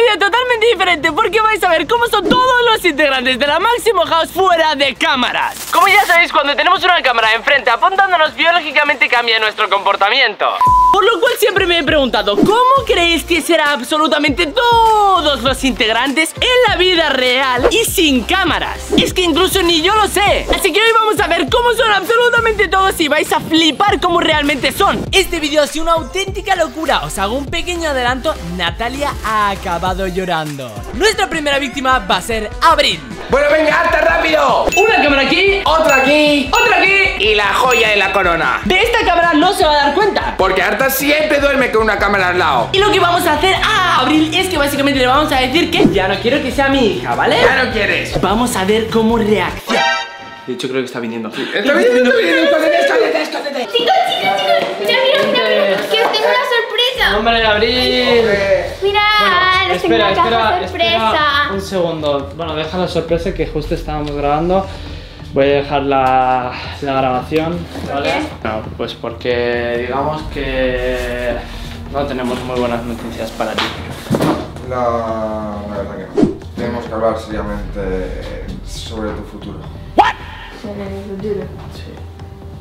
vídeo totalmente diferente porque vais a ver cómo son todos los integrantes de la Máximo House fuera de cámaras. Como ya sabéis, cuando tenemos una cámara enfrente apuntándonos biológicamente cambia nuestro comportamiento. Por lo cual siempre me he preguntado, ¿cómo creéis que será absolutamente todos los integrantes en la vida real y sin cámaras? Es que incluso ni yo lo sé. Así que hoy vamos a ver cómo son absolutamente todos y vais a flipar cómo realmente son. Este vídeo ha sido una auténtica locura. Os hago un pequeño adelanto, Natalia ha acabado llorando Nuestra primera víctima va a ser Abril Bueno, venga, harta rápido. Una cámara aquí, Otra aquí. otra aquí Y la joya de la corona. De esta cámara no se va a dar cuenta Porque Arta siempre duerme con una cámara al lado. Y lo que vamos a hacer a Abril es que básicamente le vamos a decir que ya no quiero que sea mi hija, ¿vale? Ya no quieres. Vamos a ver cómo reacciona De hecho creo que está viniendo Está bien, está bien. Escóndete, escóndete, escóndete. Chicos, chicos, chicos, mira, mira, mira, mira, que os tengo una sorpresa. Hombre, Abril Mira, les tengo una caja sorpresa. un segundo. Bueno, deja la sorpresa que justo estábamos grabando. Voy a dejar la, la grabación, ¿vale? No, pues porque digamos que no tenemos muy buenas noticias para ti. La, la verdad que no. Tenemos que hablar seriamente sobre tu futuro. Sobre mi futuro. Sí.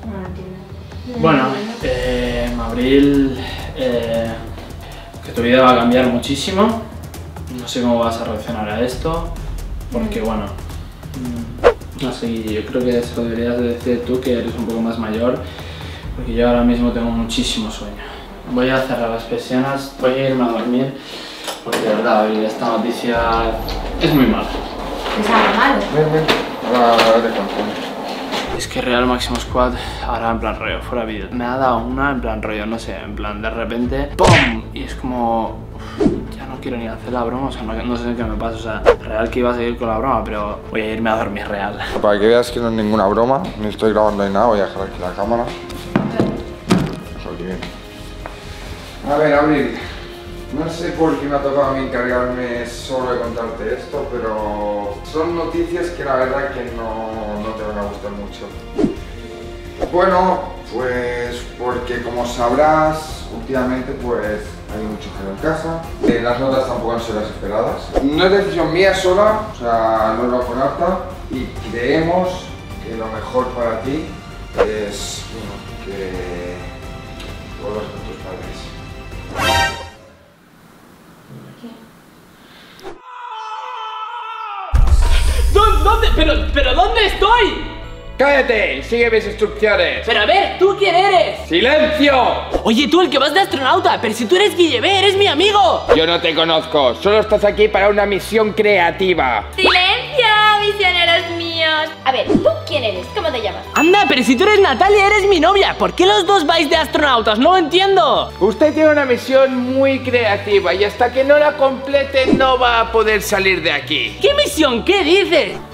No entiendo. Bueno, eh, Abril, eh, que tu vida va a cambiar muchísimo. No sé cómo vas a reaccionar a esto, porque bueno, mm, no sé, yo creo que eso deberías de decir tú que eres un poco más mayor, porque yo ahora mismo tengo muchísimo sueño. Voy a cerrar las persianas, voy a irme a dormir, porque de verdad, esta noticia es muy mala. Es algo malo. Ven, ven. Ahora, ahora te cuento. Es que Real Máximo Squad ahora en plan rollo, fuera vídeo. Me ha dado una en plan rollo, no sé, en plan de repente ¡PUM! Y es como... no quiero ni hacer la broma, o sea, no, no sé qué me pasa, o sea, real que iba a seguir con la broma, pero voy a irme a dormir real. Para que veas que no es ninguna broma, ni estoy grabando ni nada, voy a dejar aquí la cámara. A ver, Abril. No sé por qué me ha tocado a mí encargarme solo de contarte esto, pero son noticias que la verdad que no, no te van a gustar mucho. Bueno, pues porque como sabrás, últimamente pues hay mucho jaleo en casa. Eh, las notas tampoco han sido las esperadas. No es decisión mía sola, o sea, no lo con harta y creemos que lo mejor para ti es bueno, que vuelvas con tus padres. ¿Dó- ¿Dónde? Pero ¿dónde estoy? Cállate, sigue mis instrucciones. Pero a ver, ¿tú quién eres? ¡Silencio! Oye, tú el que vas de astronauta, pero si tú eres Guillebé, eres mi amigo Yo no te conozco, solo estás aquí para una misión creativa. ¡Silencio, misioneros míos! A ver, ¿tú quién eres? ¿Cómo te llamas? Anda, pero si tú eres Natalia, eres mi novia ¿Por qué los dos vais de astronautas? No lo entiendo Usted tiene una misión muy creativa y hasta que no la complete no va a poder salir de aquí. ¿Qué misión? ¿Qué dices?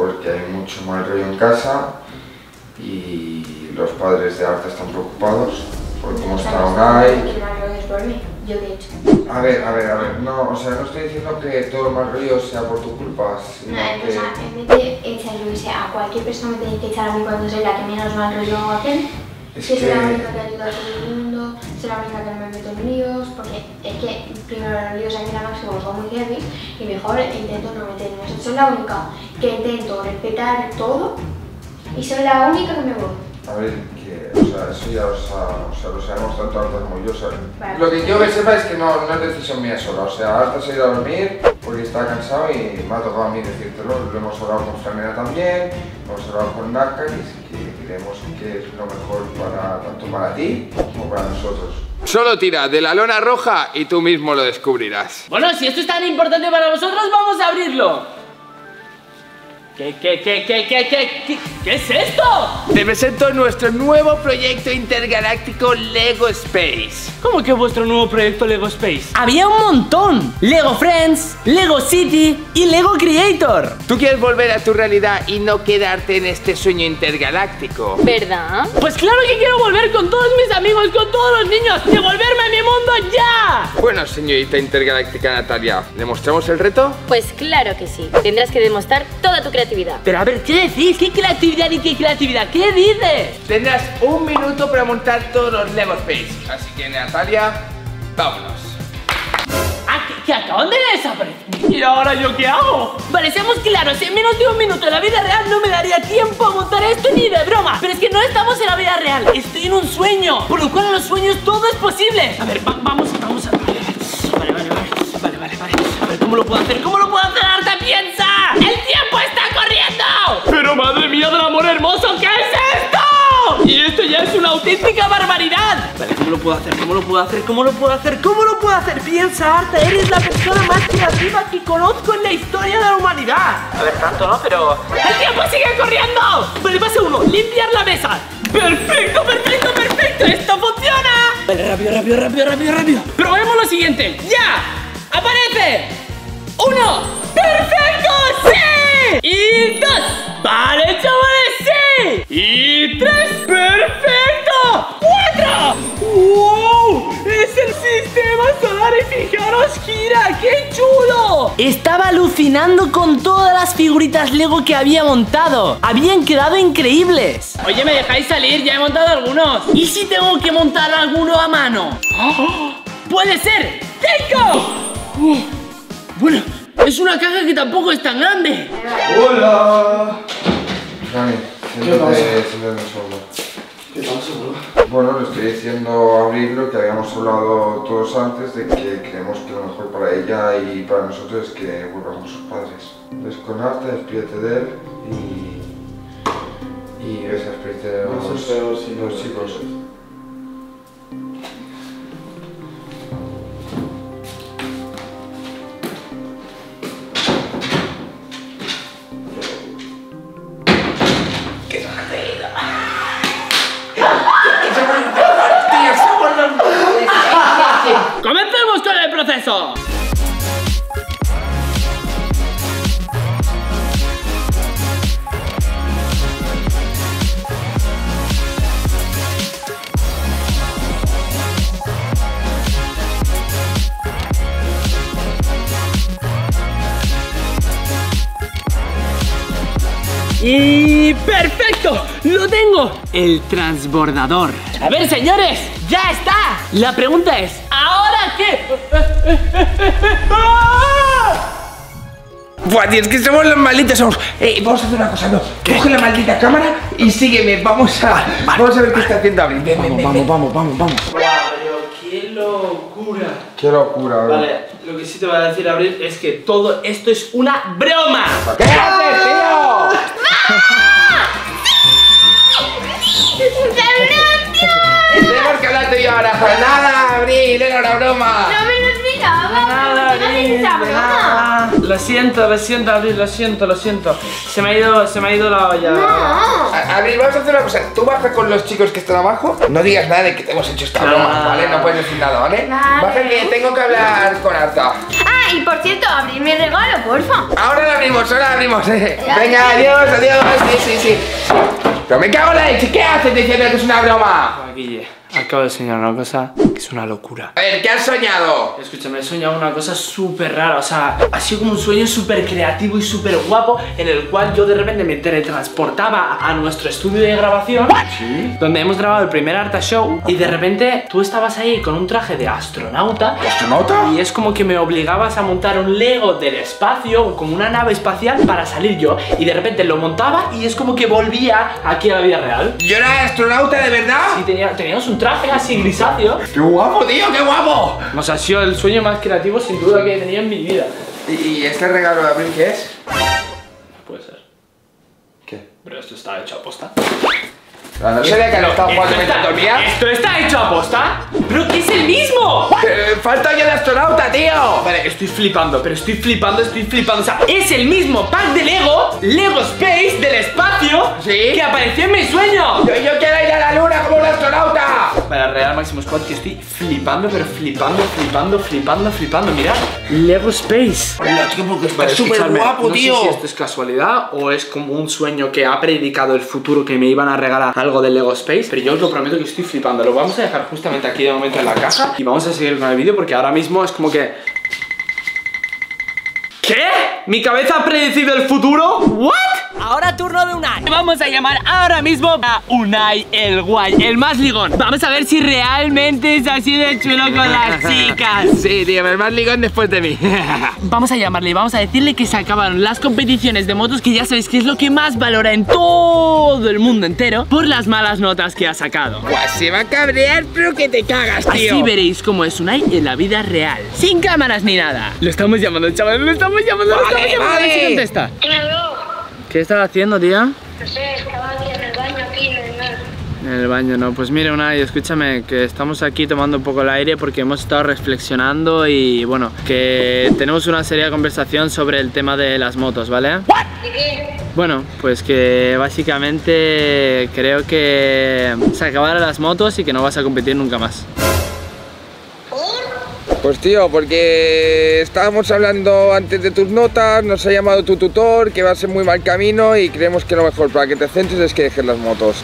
Porque hay mucho mal rollo en casa y los padres de Arta están preocupados por cómo está Unai. Es. Yo, de hecho. A ver, a ver, a ver, no, o sea, no estoy diciendo que todo el mal rollo sea por tu culpa, sino No, o que... sea, en vez de echar, yo que sé, a cualquier persona me tiene que echar a mí cuando soy la que menos mal rollo hace. Es que soy la que- única que ayuda a todo el mundo, soy la única que no me meto en líos, porque es que primero los líos aquí en la máxima son muy heavy y mejor intento no meterme. O sea, soy la única que intento respetar todo y soy la única que me voy. A ver, que, o sea, eso ya lo, sa- o sea, lo sabemos tanto Arta como yo, o sea, Vale. Lo que quiero que sepa es que no, no es decisión mía sola, o sea, Arta se ha ido a dormir porque está cansado y me ha tocado a mí decírtelo, lo hemos hablado con Flanera también, lo hemos hablado con Naka y es que creemos que es lo mejor para, tanto para ti como para nosotros. Solo tira de la lona roja y tú mismo lo descubrirás. Bueno, si esto es tan importante para vosotros, vamos a abrirlo ¿Qué, qué, qué, qué, qué, qué, qué, qué es esto? Te presento nuestro nuevo proyecto intergaláctico Lego Space. ¿Cómo que vuestro nuevo proyecto Lego Space? Había un montón Lego Friends, Lego City y Lego Creator Tú quieres volver a tu realidad y no quedarte en este sueño intergaláctico. ¿Verdad? Pues claro que quiero volver con todos mis amigos, con todos los niños ¡Devolverme a mi mundo ya! Bueno, señorita intergaláctica Natalia, ¿le mostramos el reto? Pues claro que sí. Tendrás que demostrar toda tu creatividad. Pero a ver, ¿qué decís? ¿Qué creatividad y qué creatividad? ¿Qué dices? Tendrás un minuto para montar todos los Lego Space. Así que Natalia, vámonos. ¡Acción! ¿Dónde desapareció? ¿Y ahora yo qué hago? Vale, seamos claros, en menos de un minuto en la vida real no me daría tiempo a montar esto ni de broma. Pero es que no estamos en la vida real, estoy en un sueño. Por lo cual en los sueños todo es posible. A ver, va- vamos, vamos a... Vale, vale, vale. Vale, vale, vale. A ver, ¿cómo lo puedo hacer? ¿Cómo lo puedo hacer? Arta, piensa. Madre mía del amor hermoso, ¿qué es esto? Y esto ya es una auténtica barbaridad. Vale, ¿cómo lo puedo hacer? ¿Cómo lo puedo hacer? ¿Cómo lo puedo hacer? ¿Cómo lo puedo hacer? Piensa, Arta, eres la persona más creativa que conozco en la historia de la humanidad. A ver, tanto no, pero... ¡El tiempo sigue corriendo! Vale, pase uno, limpiar la mesa. ¡Perfecto, perfecto, perfecto! ¡Esto funciona! Vale, rápido, rápido, rápido, rápido, rápido. Probemos lo siguiente. ¡Ya! ¡Aparece! ¡Uno! ¡Perfecto! ¡Sí! ¡Y dos! ¡Vale, chavales! ¡Sí! ¡Y tres! ¡Perfecto! ¡Cuatro! ¡Wow! ¡Es el sistema solar y fijaros, gira! ¡Qué chulo! Estaba alucinando con todas las figuritas Lego que había montado. Habían quedado increíbles. Oye, ¿me dejáis salir? Ya he montado algunos. ¿Y si tengo que montar alguno a mano? ¡Oh! ¡Puede ser! ¡Cinco! Bueno, es una caja que tampoco es tan grande. ¡Hola! Dani, siéntate. ¿Qué pasa, bro? Bueno, le estoy diciendo a Abril lo que habíamos hablado todos antes de que creemos que lo mejor para ella y para nosotros es que vuelva con sus padres. Desconarte, despídete de él y. y ves a despedirte de a los, chicos. Y perfecto, lo tengo, el transbordador. A ver, señores, ya está. La pregunta es, ¿ahora qué? Buah, tío, es que somos los malditos, somos. Eh, vamos a hacer una cosa, no. Coge la maldita cámara y sígueme. Vamos a. vamos a ver qué está haciendo Abril. Ven, ven, ven, ven. vamos, vamos, vamos. pero qué locura. ¡Qué locura, Abril! Vale, lo que sí te voy a decir, Abril, es que todo esto es una broma. ¿Qué haces, tío? Tenemos que hablar tú y yo ahora. Nada, Abril, era una broma. No me lo esperaba. ¿Por qué no broma? Lo siento, lo siento, Abril, lo siento, lo siento. Se me ha ido, se me ha ido la olla. No. A- Abril, vamos a hacer una cosa. Tú baja con los chicos que están abajo. No digas nada de que te hemos hecho esta No. broma, ¿vale? No puedes decir nada, ¿vale? Vale. Baja que tengo que hablar con Arta. Y por cierto, abrir mi regalo, porfa. Ahora la abrimos, ahora la abrimos. eh. Venga, adiós, adiós. Sí, sí, sí. Pero me cago en la leche. ¿Qué haces diciendo que es una broma? Acabo de soñar una cosa que es una locura. A ver, ¿qué has soñado? Escúchame, he soñado una cosa súper rara, o sea, ha sido como un sueño súper creativo y súper guapo en el cual yo de repente me teletransportaba a nuestro estudio de grabación, donde hemos grabado el primer Arta Show, y de repente tú estabas ahí con un traje de astronauta, ¿Astronauta? y es como que me obligabas a montar un Lego del espacio, como una nave espacial, para salir yo, y de repente lo montaba y es como que volvía aquí a la vida real. ¿Yo era astronauta de verdad? Y tenía, teníamos un traje así grisáceo. ¡Qué guapo, tío! ¡Qué guapo! Sea, ha sido el sueño más creativo sin duda que he tenido en mi vida. ¿Y, este regalo de Abril qué es? Puede ser. ¿Qué? Pero esto está hecho a posta. Ah, ¿No sería que han estado jugando mientras dormía? ¿Esto está hecho a posta? ¿Pero qué es el mismo? Eh, ¡Falta yo de astronauta, tío! Vale, estoy flipando, pero estoy flipando, estoy flipando. O sea, es el mismo pack de Lego, Lego Space del espacio, ¿Sí? que apareció en mi sueño. Yo, yo quiero ir a la luna como un astronauta. Para Real Máximo Squad que estoy flipando, pero flipando, flipando, flipando, flipando. Mirad, Lego Space. Hola, tío, porque está Vale, súper guapo, no tío. sé si esto es casualidad o es como un sueño que ha predicado el futuro que me iban a regalar algo de Lego Space, pero yo os lo prometo que estoy flipando. Lo vamos a dejar justamente aquí de momento en la caja y vamos a seguir con el vídeo porque ahora mismo es como que... ¿Qué? ¿Mi cabeza ha predecido el futuro? ¿What? Ahora turno de Unai. Vamos a llamar ahora mismo a Unai el guay, el más ligón. Vamos a ver si realmente es así de chulo con las chicas. Sí, tío, el más ligón después de mí. Vamos a llamarle y vamos a decirle que se acabaron las competiciones de motos, que ya sabéis que es lo que más valora en todo el mundo entero, por las malas notas que ha sacado. Buah, se va a cabrear, pero que te cagas, tío. Así veréis cómo es Unai en la vida real, sin cámaras ni nada. Lo estamos llamando, chaval, lo estamos llamando, lo Vale, estamos llamando. A ver si vale. contesta. ¿Qué estás haciendo, tía? no sé, estaba aquí en el baño, aquí en el mar. En el baño, no. Pues mire, Unai, escúchame, que estamos aquí tomando un poco el aire porque hemos estado reflexionando y bueno, que tenemos una seria conversación sobre el tema de las motos, ¿vale? ¿De qué? Bueno, pues que básicamente creo que se acabaron las motos y que no vas a competir nunca más. Pues tío, porque estábamos hablando antes de tus notas, nos ha llamado tu tutor, que va a ser muy mal camino y creemos que lo mejor para que te centres es que dejes las motos.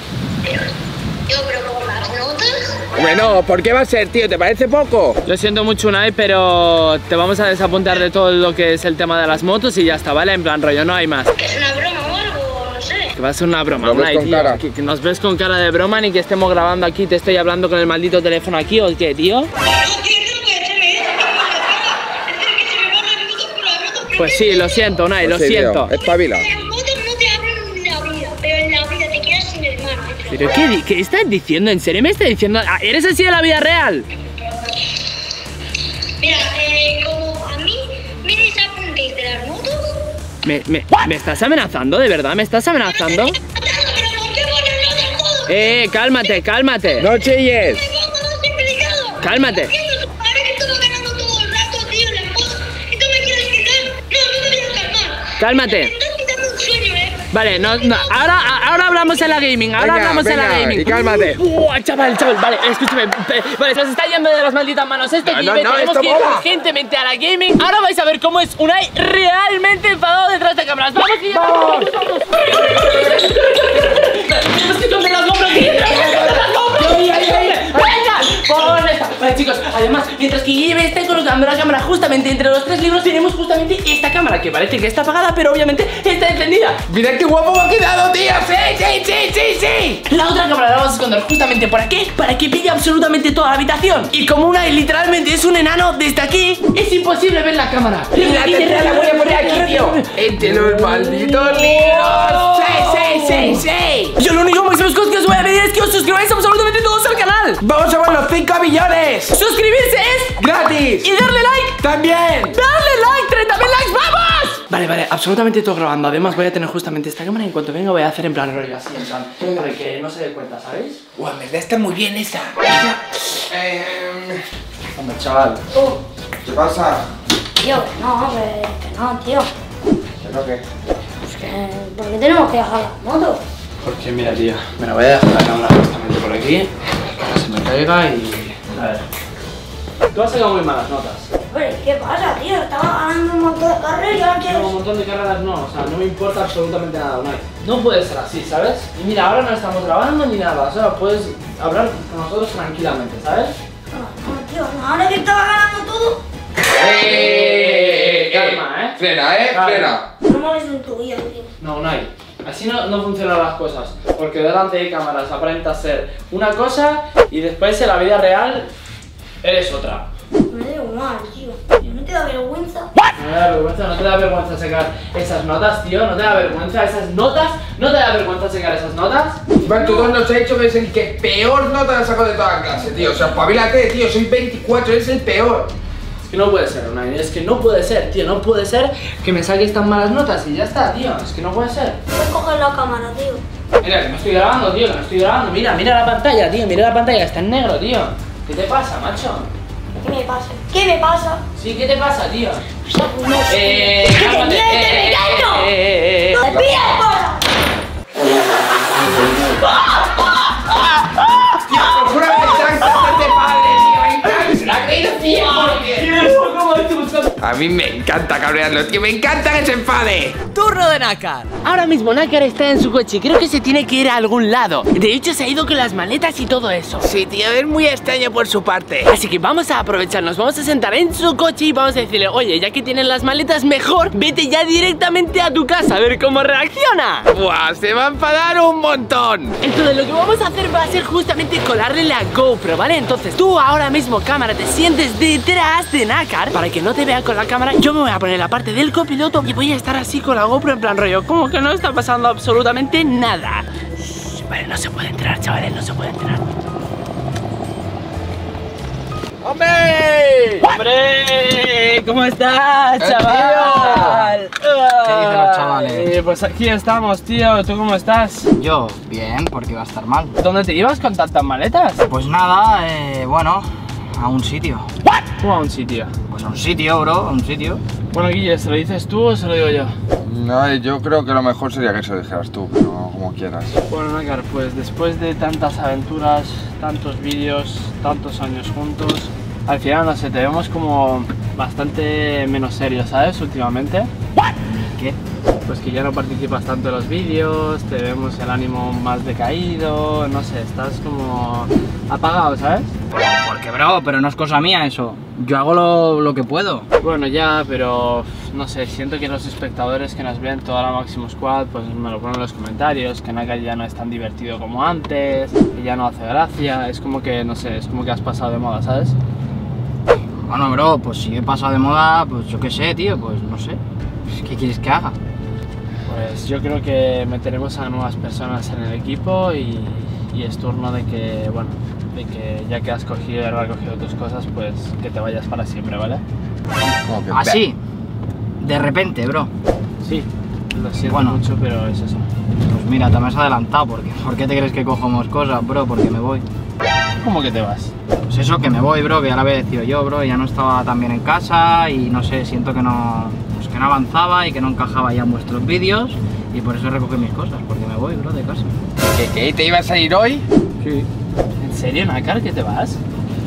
Yo, pero con las notas. Bueno, ¿por qué va a ser, tío? ¿Te parece poco? Lo siento mucho, Unai, pero te vamos a desapuntar de todo lo que es el tema de las motos y ya está, ¿vale? En plan rollo, no hay más. Que es una broma o algo, no sé. Que va a ser una broma, ves Unai, con tío. cara. Que, que nos ves con cara de broma ni que estemos grabando aquí, te estoy hablando con el maldito teléfono aquí o qué, tío. No, tío, no puede ser, me dice que con la cara. Es decir, que se me van las motos por las motos. pero Pues ¿qué sí, lo siento, lo Pues sí, tío, siento. espabila. Las motos no te abren la vida, pero en la vida te quedas sin el mar. ¿eh? ¿Pero qué, qué estás diciendo? ¿En serio me estás diciendo? Ah, ¿Eres así de la vida real? Mira, eh, como a mí me desapuntéis de las motos. ¿Me, me, ¿Me estás amenazando? ¿De verdad? ¿Me estás amenazando? Eh, cálmate, cálmate. No chilles. ¿Cuándo lo? Cálmate. Cálmate. Vale, no, no, ahora, ahora hablamos en la gaming, ahora Venga, hablamos en la venga, gaming. y cálmate. Chaval, chaval, vale, escúchame, vale, se nos está yendo de las malditas manos esto No, no, tenemos que ir urgentemente a la gaming. Ahora vais a ver cómo es Unai realmente enfadado detrás de cámaras. ¡Vamos, que ya vamos! vamos. Tenemos que coger las GoPro, que además, mientras que lleve esté colocando la cámara justamente entre los tres libros, tenemos justamente esta cámara que parece que está apagada, pero obviamente está encendida. Mira qué guapo me ha quedado, tío. Sí, sí, sí, sí, sí. La otra cámara la vamos a esconder justamente por aquí Para que pille absolutamente toda la habitación Y como una literalmente es un enano desde aquí Es imposible ver la cámara la la voy a poner aquí, tío. Entre los malditos libros. Sí, sí, sí, sí. Yo lo único que os Vamos a por los 5 millones. Suscribirse es Gratis. y darle like También. ¡Darle like! ¡30.000 likes! ¡Vamos! Vale, vale, absolutamente todo grabando Además voy a tener justamente esta cámara Y en cuanto venga voy a hacer en plan rollo así En plan, para que no se dé cuenta, ¿sabéis? Guau, en verdad está muy bien esa. Eh, Hombre, chaval ¿Qué pasa? Tío, que no, que, que no, tío. ¿Qué lo que? Pues que, ¿por qué tenemos que dejar las motos? Porque mira, tío, me la voy a dejar la cámara justamente por aquí, que se me caiga y... A ver. Tú has sacado muy malas notas. Hombre, ¿qué pasa, tío? Estaba ganando un montón de carreras, Tengo un montón de carreras no, o sea, no me importa absolutamente nada, Unai. No puede ser así, ¿sabes? Y mira, ahora no estamos grabando ni nada, o sea, puedes hablar con nosotros tranquilamente, ¿sabes? No, no, tío, no, ahora que estaba ganando todo, Eh, Calma, ¿eh? Frena, eh, frena. no molestes en tu vida, tío. No, Unai. Así no, no funcionan las cosas, porque delante de cámaras aparentas ser una cosa y después en la vida real eres otra. Me da igual, tío. ¿No te da vergüenza? No te da vergüenza, no te da vergüenza sacar esas notas, tío, no te da vergüenza esas notas, no te da vergüenza sacar esas notas. Iván, tu nos ha dicho que es el que peor nota ha sacado de toda la clase, tío. O sea, espabilate, tío. Soy 24, eres el peor. Es que no puede ser, es que no puede ser, tío, no puede ser que me saques tan malas notas y ya está, tío, es que no puede ser. A coger la cámara, tío. Mira, que me estoy grabando, tío, que me estoy grabando, mira, mira la pantalla, tío, mira la pantalla, está en negro, tío. ¿Qué te pasa, macho? ¿Qué me pasa? ¿Qué me pasa? Sí, ¿qué te pasa, tío? No sé. Eh, ¡Que te cálmate, eh, me eh, eh, eh, eh, eh. Mí me encanta cabrearlo, tío. Me encanta que se enfade. Turno de Nácar. Ahora mismo Nácar está en su coche. Creo que se tiene que ir a algún lado. De hecho, se ha ido con las maletas y todo eso. Sí, tío, es muy extraño por su parte. Así que vamos a aprovecharnos, vamos a sentar en su coche y vamos a decirle, oye, ya que tienen las maletas, mejor vete ya directamente a tu casa a ver cómo reacciona. Buah, se va a enfadar un montón. Entonces lo que vamos a hacer va a ser justamente colarle la GoPro, ¿vale? Entonces tú ahora mismo, cámara, te sientes detrás de Nácar para que no te vea con la cámara. Yo me voy a poner la parte del copiloto y voy a estar así con la GoPro en plan rollo, como que no está pasando absolutamente nada. Shh, Vale, no se puede entrar, chavales, no se puede entrar. ¡Hombre! ¡Hombre! ¿Cómo estás, chaval? ¿Qué dicen los chavales? Eh, pues aquí estamos, tío. ¿Tú cómo estás? Yo, bien, porque iba a estar mal. ¿Dónde te ibas con tantas maletas? Pues nada, eh, bueno, a un sitio. ¿Cómo a un sitio? Pues a un sitio, bro, a un sitio. Bueno, Guille, ¿se lo dices tú o se lo digo yo? No, yo creo que lo mejor sería que se lo dijeras tú, pero como quieras. Bueno, Nácar, pues después de tantas aventuras, tantos vídeos, tantos años juntos, al final, no sé, te vemos como bastante menos serio, ¿sabes? Últimamente. ¿Qué? Pues que ya no participas tanto en los vídeos, te vemos el ánimo más decaído, no sé, estás como apagado, ¿sabes? Porque, bro, pero no es cosa mía eso. Yo hago lo, lo que puedo. Bueno, ya, pero no sé, siento que los espectadores que nos ven toda la Máximo Squad, pues me lo ponen en los comentarios, que Naka ya no es tan divertido como antes, que ya no hace gracia, es como que, no sé, es como que has pasado de moda, ¿sabes? Bueno, bro, pues si he pasado de moda, pues yo qué sé, tío, pues no sé. ¿Qué quieres que haga? Pues yo creo que meteremos a nuevas personas en el equipo y, y es turno de que, bueno, de que ya que has cogido y has cogido tus cosas, pues que te vayas para siempre, ¿vale? Así, de repente, bro. Sí, lo siento Bueno. mucho, pero es eso. Pues mira, te me has adelantado, porque ¿por qué te crees que cogemos cosas, bro? Porque me voy. ¿Cómo que te vas? Pues eso, que me voy, bro, que ya lo había decidido yo, bro, ya no estaba tan bien en casa y no sé, siento que no, que no avanzaba y que no encajaba ya en vuestros vídeos y por eso recogí mis cosas, porque me voy, bro, de casa. ¿Qué? ¿Te ibas a ir hoy? Sí. ¿En serio, Nakar, que te vas?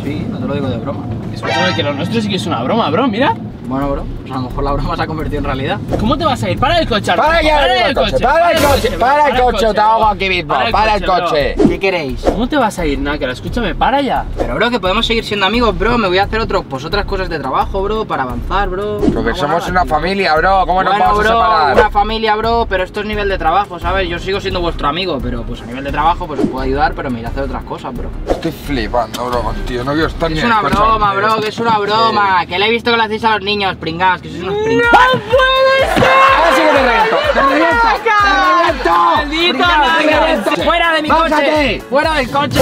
Sí, no te lo digo de broma. Escúchame, que lo nuestro sí que es una broma, bro, mira. Bueno, bro, pues a lo mejor la broma se ha convertido en realidad. ¿Cómo te vas a ir? Para el coche, Para ya el coche, para el coche, para el coche, te hago aquí mismo, para el coche. ¿Qué queréis? ¿Cómo te vas a ir, Nakar? Escúchame, para ya. Pero, bro, que podemos seguir siendo amigos, bro, me voy a hacer otro, pues otras cosas de trabajo, bro, para avanzar, bro. Porque somos nada, una tío. familia, bro. ¿Cómo nos vamos bro, a separar? una familia, bro, pero esto es nivel de trabajo, ¿sabes? Yo sigo siendo vuestro amigo, pero pues a nivel de trabajo pues os puedo ayudar, pero me iré a hacer otras cosas, bro. Estoy flipando, bro, contigo. No quiero estar ni Es una broma, bro, que es una broma. Que le he visto que lo hacéis a los niños, pringados, que sois unos pringados. Ahora sí que te reviento, te reviento, te reviento. ¡Maldito Pringao, pringao. Naga! ¡Fuera de mi coche! ¡Fuera del coche!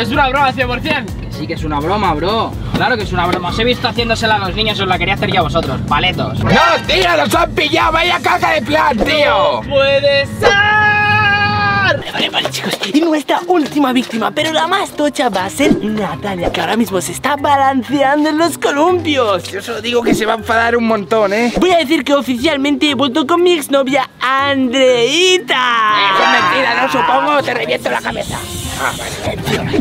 Es una broma, 100%. Que sí que es una broma, bro. Claro que es una broma. Os he visto haciéndosela a los niños os la quería hacer yo a vosotros. Paletos. No, tío, nos han pillado, vaya caca de plan, tío. Vale, vale, chicos. Y nuestra última víctima, pero la más tocha va a ser Natalia, que ahora mismo se está balanceando en los columpios. Yo solo digo que se va a enfadar un montón, ¿eh? Voy a decir que oficialmente he vuelto con mi exnovia Andreita. Eso es mentira, no supongo, te reviento la cabeza.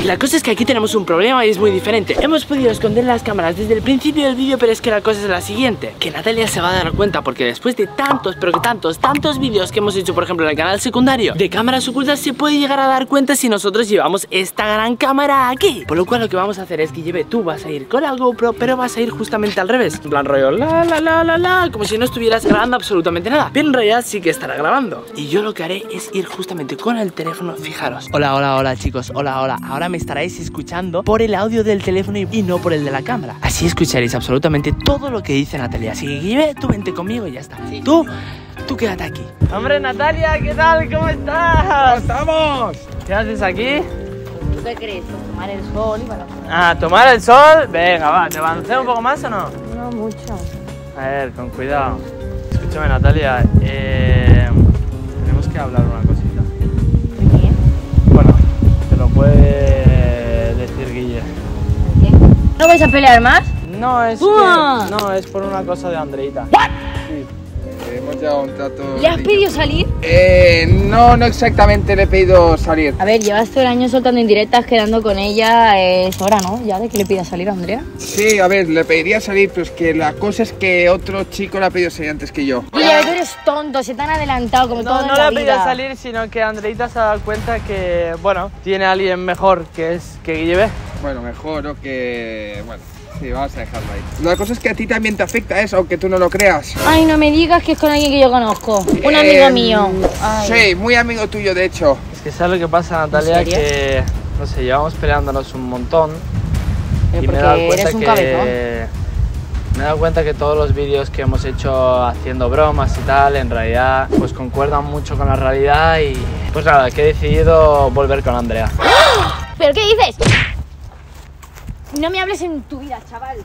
La cosa es que aquí tenemos un problema y es muy diferente. Hemos podido esconder las cámaras desde el principio del vídeo, pero es que la cosa es la siguiente: que Natalia se va a dar cuenta porque después de tantos, pero que tantos, tantos vídeos que hemos hecho, por ejemplo, en el canal secundario de cámaras ocultas, se puede llegar a dar cuenta si nosotros llevamos esta gran cámara aquí. Por lo cual, lo que vamos a hacer es que lleve tú vas a ir con la GoPro, pero vas a ir justamente al revés. En plan rollo, la la la la la, como si no estuvieras grabando absolutamente nada. Pero en realidad sí que estará grabando. Y yo lo que haré es ir justamente con el teléfono, fijaros. Hola, hola, hola, chicos. Hola, hola. Ahora me estaréis escuchando por el audio del teléfono y, no por el de la cámara. Así escucharéis absolutamente todo lo que dice Natalia. Así que Guille, tú vente conmigo y ya está. Tú, tú quédate aquí. Hombre, Natalia, ¿qué tal? ¿Cómo estás? ¡Estamos! ¿Qué haces aquí? ¿Tú qué crees? Pues tomar el sol y bueno. A tomar el sol. Venga, va, ¿te balanceo un poco más o no? No mucho. A ver, con cuidado. Escúchame, Natalia. Eh, tenemos que hablar una puede decir Guille. ¿No vais a pelear más? No, es no, es por una cosa de Andreita. Sí. Hemos llegado a un trato. ¿Le has pedido salir? Eh, no, no exactamente le he pedido salir. A ver, llevas todo el año soltando indirectas, quedando con ella. Es hora, ¿no? Ya de que le pidas salir a Andrea. Sí, a ver, le pediría salir, pero es que la cosa es que otro chico le ha pedido salir antes que yo. Oye, tú eres tonto, se te han adelantado como todo No, en no la le vida. pedido salir, sino que Andreita se ha dado cuenta que, bueno, tiene a alguien mejor que es que Guille B. Bueno, mejor o que. Bueno, sí, vamos a dejarlo ahí. La cosa es que a ti también te afecta eso, aunque tú no lo creas. Ay, no me digas que es con alguien que yo conozco. Un Eh, amigo mío. Ay. Sí, muy amigo tuyo, de hecho. Es que sabes lo que pasa, Natalia, que, no sé, llevamos peleándonos un montón. Pero y me he dado cuenta eres un que cabezón. me he dado cuenta que todos los vídeos que hemos hecho haciendo bromas y tal en realidad pues concuerdan mucho con la realidad y pues nada que he decidido volver con Andrea ¿Pero qué dices? No me hables en tu vida, chaval.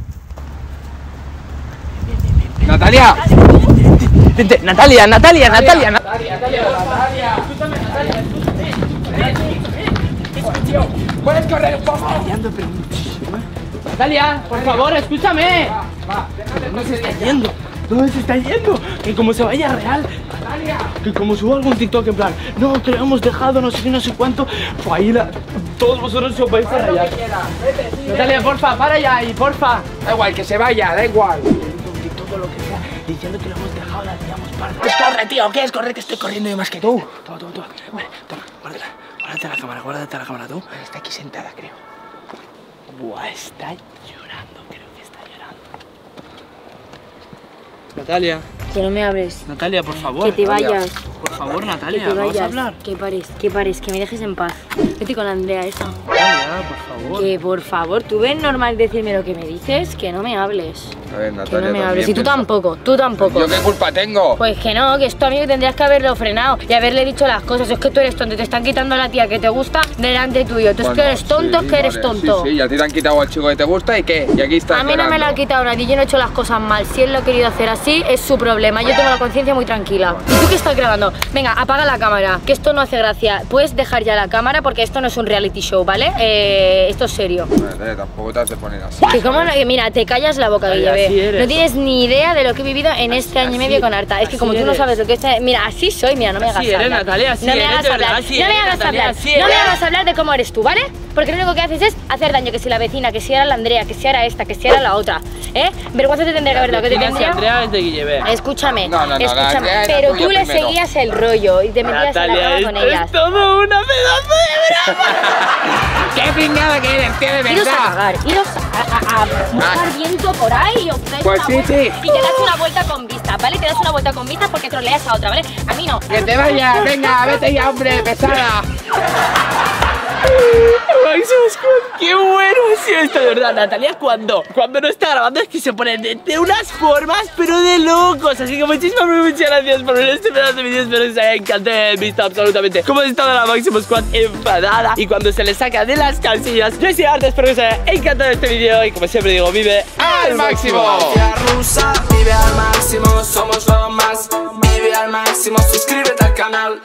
Natalia, Vente, Natalia, Natalia, Natalia, Natalia. puedes correr un poco. Natalia, por favor, escúchame. ¿Dónde se está yendo? ¿Dónde se está yendo? Que como se vaya real. Que como suba algún TikTok en plan, no, que lo hemos dejado, no sé qué, no sé cuánto. Pues ahí la- todos vosotros os vais a rayar. Natalia, porfa, para ya ahí, porfa. Da igual, que se vaya, da igual. Un TikTok o lo que sea, diciendo que lo hemos dejado, la tiramos para. Pues corre, tío, ¿qué es? Corre, que estoy corriendo yo más que tú. Toma, toma, toma. Vale, toma, guárdala. Guárdate la cámara, guárdate la cámara tú. Está aquí sentada, creo. Buah, está llorando, creo que está llorando. Natalia, Que no me hables. Natalia, por favor. Que te vayas. Por favor, Que Natalia, te vamos vayas. a hablar. Que pares, que pares, que me dejes en paz. Estoy con Andrea esta. Natalia, por favor. Que por favor, tú ves normal decirme lo que me dices, que no me hables. A ver, Que Natalia. no me hables. Y tú tampoco, tú tampoco. ¿Yo qué culpa tengo? Pues que no, que es tu amigo y tendrías que haberlo frenado y haberle dicho las cosas. Es que tú eres tonto, te están quitando a la tía que te gusta delante tuyo. Tú es que eres tonto, sí, es que eres vale, tonto. Sí, sí, y a ti te han quitado al chico que te gusta y qué. Y aquí estás A mí no me la ha llorando. quitado nadie, yo no he hecho las cosas mal. Si él lo ha querido hacer así, es su problema. Yo tengo la conciencia muy tranquila. ¿Y tú qué estás grabando? Venga, apaga la cámara, que esto no hace gracia. Puedes dejar ya la cámara porque esto no es un reality show, ¿vale? Eh, esto es serio. Natalia, tampoco te has de poner así. Que como no, mira, te callas la boca, Ay, Guille, así ve. eres. No tienes ni idea de lo que he vivido en este año y medio con Arta. Es que así como tú no eres. sabes lo que es... Mira, así soy, mira, no me Así hagas eres, hablar. Natalia, así no me eres, hagas hablar, así no me eres, hagas Natalia, hablar, así no me eres. hagas hablar de cómo eres tú, ¿vale? Porque lo único que haces es hacer daño, que si la vecina, que si era la Andrea, que si era esta, que si era la otra, ¿eh? Vergüenza te tendría que haber dado, que te tendría... De. Escúchame, No, no, no, la escúchame, pero tú le primero. seguías el rollo y te metías en la cama con ellas. es todo una pedazo de broma. ¡Qué pringada que eres, tío, de Iros a verdad! cagar, iros a, a, a buscar viento por ahí, os Pues una sí, vuelta sí. y te das una vuelta con vista, ¿vale? Te das una vuelta con vista porque troleas a otra, ¿vale? A mí no. ¡Que te vayas! ¡Venga, vete ya, hombre, pesada! Máximo Squad, qué bueno ha sido esto, de verdad. Natalia, cuando, cuando no está grabando es que se pone de, de unas formas, pero de locos. Así que muchísimas, muchas gracias por ver este pedazo de vídeo. Espero que os haya encantado y visto absolutamente cómo ha estado la Máximo Squad enfadada y cuando se le saca de las casillas. Yo soy Arte, espero que os haya encantado este vídeo y como siempre digo, vive ¡Al máximo! Rusa, vive al máximo, somos lo más. Vive al máximo, suscríbete al canal.